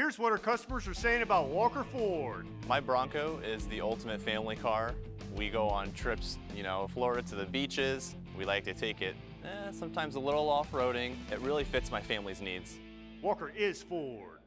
Here's what our customers are saying about Walker Ford. My Bronco is the ultimate family car. We go on trips, you know, Florida to the beaches. We like to take it eh, sometimes a little off-roading. It really fits my family's needs. Walker is Ford.